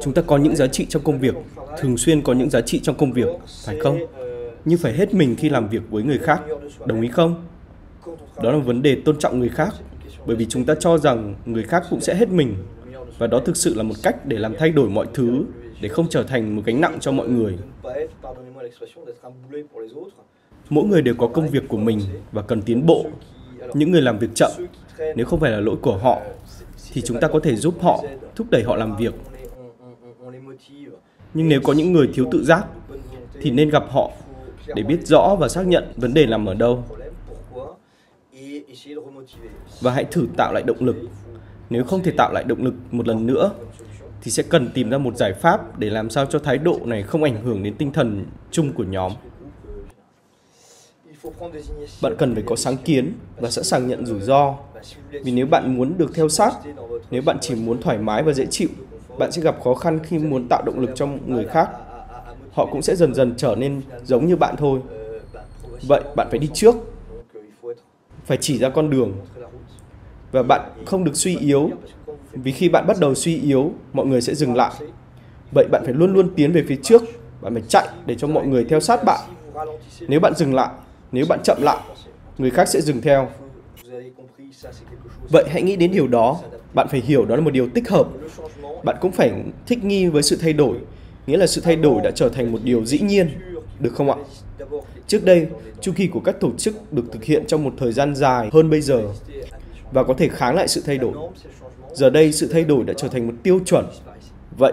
Chúng ta có những giá trị trong công việc, thường xuyên có những giá trị trong công việc, phải không? Như phải hết mình khi làm việc với người khác, đồng ý không? Đó là vấn đề tôn trọng người khác, bởi vì chúng ta cho rằng người khác cũng sẽ hết mình và đó thực sự là một cách để làm thay đổi mọi thứ để không trở thành một gánh nặng cho mọi người. Mỗi người đều có công việc của mình và cần tiến bộ. Những người làm việc chậm, nếu không phải là lỗi của họ, thì chúng ta có thể giúp họ, thúc đẩy họ làm việc. Nhưng nếu có những người thiếu tự giác, thì nên gặp họ để biết rõ và xác nhận vấn đề nằm ở đâu. Và hãy thử tạo lại động lực. Nếu không thể tạo lại động lực một lần nữa, thì sẽ cần tìm ra một giải pháp để làm sao cho thái độ này không ảnh hưởng đến tinh thần chung của nhóm. Bạn cần phải có sáng kiến và sẵn sàng nhận rủi ro. Vì nếu bạn muốn được theo sát, nếu bạn chỉ muốn thoải mái và dễ chịu, bạn sẽ gặp khó khăn khi muốn tạo động lực cho người khác. Họ cũng sẽ dần dần trở nên giống như bạn thôi. Vậy bạn phải đi trước, phải chỉ ra con đường. Và bạn không được suy yếu, vì khi bạn bắt đầu suy yếu, mọi người sẽ dừng lại. Vậy bạn phải luôn luôn tiến về phía trước, bạn phải chạy để cho mọi người theo sát bạn. Nếu bạn dừng lại, nếu bạn chậm lại, người khác sẽ dừng theo. Vậy hãy nghĩ đến điều đó. Bạn phải hiểu đó là một điều tích hợp. Bạn cũng phải thích nghi với sự thay đổi. Nghĩa là sự thay đổi đã trở thành một điều dĩ nhiên. Được không ạ? Trước đây, chu kỳ của các tổ chức được thực hiện trong một thời gian dài hơn bây giờ và có thể kháng lại sự thay đổi. Giờ đây, sự thay đổi đã trở thành một tiêu chuẩn. Vậy,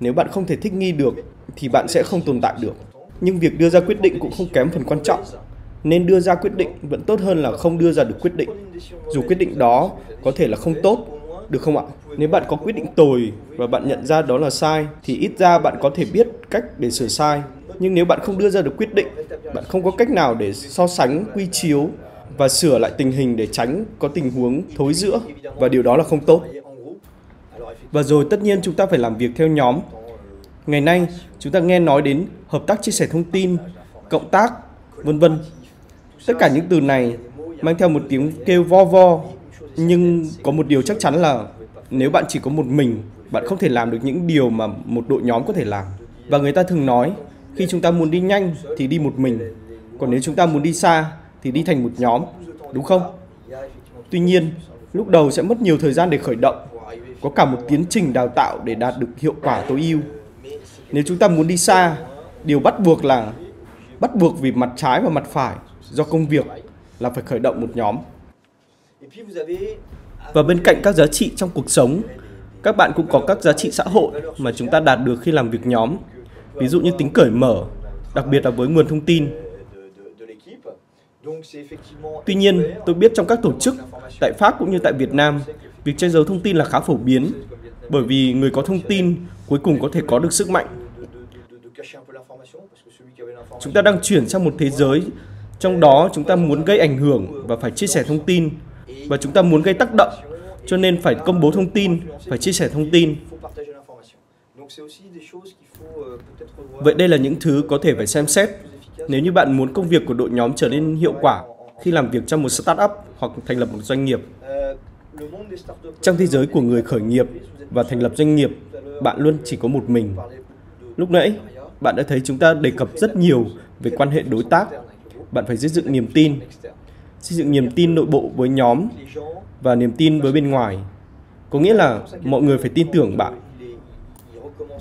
nếu bạn không thể thích nghi được, thì bạn sẽ không tồn tại được. Nhưng việc đưa ra quyết định cũng không kém phần quan trọng nên đưa ra quyết định vẫn tốt hơn là không đưa ra được quyết định. Dù quyết định đó có thể là không tốt, được không ạ? Nếu bạn có quyết định tồi và bạn nhận ra đó là sai thì ít ra bạn có thể biết cách để sửa sai. Nhưng nếu bạn không đưa ra được quyết định, bạn không có cách nào để so sánh, quy chiếu và sửa lại tình hình để tránh có tình huống thối giữa và điều đó là không tốt. Và rồi tất nhiên chúng ta phải làm việc theo nhóm. Ngày nay, chúng ta nghe nói đến hợp tác chia sẻ thông tin, cộng tác, vân vân Tất cả những từ này mang theo một tiếng kêu vo vo, nhưng có một điều chắc chắn là nếu bạn chỉ có một mình, bạn không thể làm được những điều mà một đội nhóm có thể làm. Và người ta thường nói, khi chúng ta muốn đi nhanh thì đi một mình, còn nếu chúng ta muốn đi xa thì đi thành một nhóm, đúng không? Tuy nhiên, lúc đầu sẽ mất nhiều thời gian để khởi động, có cả một tiến trình đào tạo để đạt được hiệu quả tối ưu. Nếu chúng ta muốn đi xa, điều bắt buộc là bắt buộc vì mặt trái và mặt phải do công việc là phải khởi động một nhóm. Và bên cạnh các giá trị trong cuộc sống, các bạn cũng có các giá trị xã hội mà chúng ta đạt được khi làm việc nhóm. Ví dụ như tính cởi mở, đặc biệt là với nguồn thông tin. Tuy nhiên, tôi biết trong các tổ chức, tại Pháp cũng như tại Việt Nam, việc che giấu thông tin là khá phổ biến, bởi vì người có thông tin cuối cùng có thể có được sức mạnh. Chúng ta đang chuyển sang một thế giới trong đó chúng ta muốn gây ảnh hưởng và phải chia sẻ thông tin và chúng ta muốn gây tác động cho nên phải công bố thông tin, phải chia sẻ thông tin. Vậy đây là những thứ có thể phải xem xét nếu như bạn muốn công việc của đội nhóm trở nên hiệu quả khi làm việc trong một startup hoặc thành lập một doanh nghiệp. Trong thế giới của người khởi nghiệp và thành lập doanh nghiệp, bạn luôn chỉ có một mình. Lúc nãy, bạn đã thấy chúng ta đề cập rất nhiều về quan hệ đối tác bạn phải xây dựng niềm tin. Xây dựng niềm tin nội bộ với nhóm và niềm tin với bên ngoài. Có nghĩa là mọi người phải tin tưởng bạn.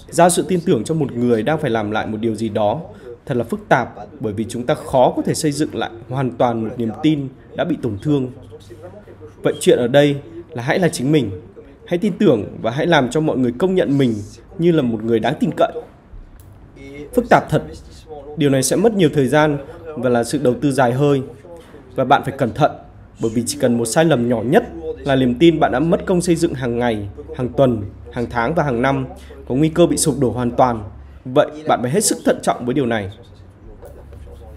Giao sự tin tưởng cho một người đang phải làm lại một điều gì đó thật là phức tạp bởi vì chúng ta khó có thể xây dựng lại hoàn toàn một niềm tin đã bị tổn thương. Vậy chuyện ở đây là hãy là chính mình. Hãy tin tưởng và hãy làm cho mọi người công nhận mình như là một người đáng tin cậy. Phức tạp thật. Điều này sẽ mất nhiều thời gian và là sự đầu tư dài hơi. Và bạn phải cẩn thận bởi vì chỉ cần một sai lầm nhỏ nhất là niềm tin bạn đã mất công xây dựng hàng ngày, hàng tuần, hàng tháng và hàng năm có nguy cơ bị sụp đổ hoàn toàn. Vậy bạn phải hết sức thận trọng với điều này.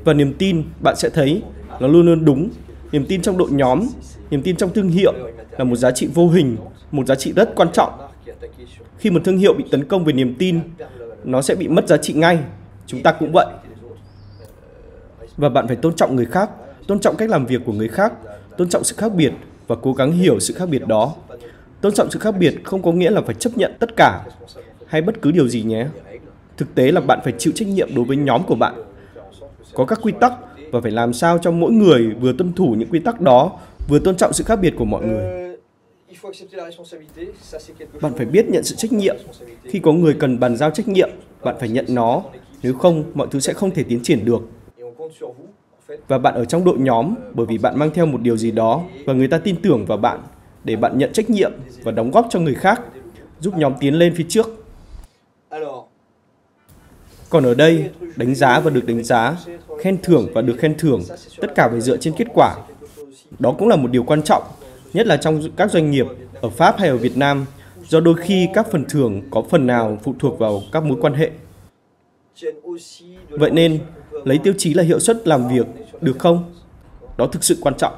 Và niềm tin bạn sẽ thấy nó luôn luôn đúng. Niềm tin trong đội nhóm, niềm tin trong thương hiệu là một giá trị vô hình, một giá trị rất quan trọng. Khi một thương hiệu bị tấn công về niềm tin, nó sẽ bị mất giá trị ngay. Chúng ta cũng vậy và bạn phải tôn trọng người khác, tôn trọng cách làm việc của người khác, tôn trọng sự khác biệt và cố gắng hiểu sự khác biệt đó. Tôn trọng sự khác biệt không có nghĩa là phải chấp nhận tất cả hay bất cứ điều gì nhé. Thực tế là bạn phải chịu trách nhiệm đối với nhóm của bạn. Có các quy tắc và phải làm sao cho mỗi người vừa tuân thủ những quy tắc đó, vừa tôn trọng sự khác biệt của mọi người. Bạn phải biết nhận sự trách nhiệm. Khi có người cần bàn giao trách nhiệm, bạn phải nhận nó. Nếu không, mọi thứ sẽ không thể tiến triển được. Và bạn ở trong đội nhóm bởi vì bạn mang theo một điều gì đó và người ta tin tưởng vào bạn để bạn nhận trách nhiệm và đóng góp cho người khác, giúp nhóm tiến lên phía trước. Còn ở đây, đánh giá và được đánh giá, khen thưởng và được khen thưởng, tất cả phải dựa trên kết quả. Đó cũng là một điều quan trọng, nhất là trong các doanh nghiệp ở Pháp hay ở Việt Nam, do đôi khi các phần thưởng có phần nào phụ thuộc vào các mối quan hệ. Vậy nên, lấy tiêu chí là hiệu suất làm việc được không? Đó thực sự quan trọng.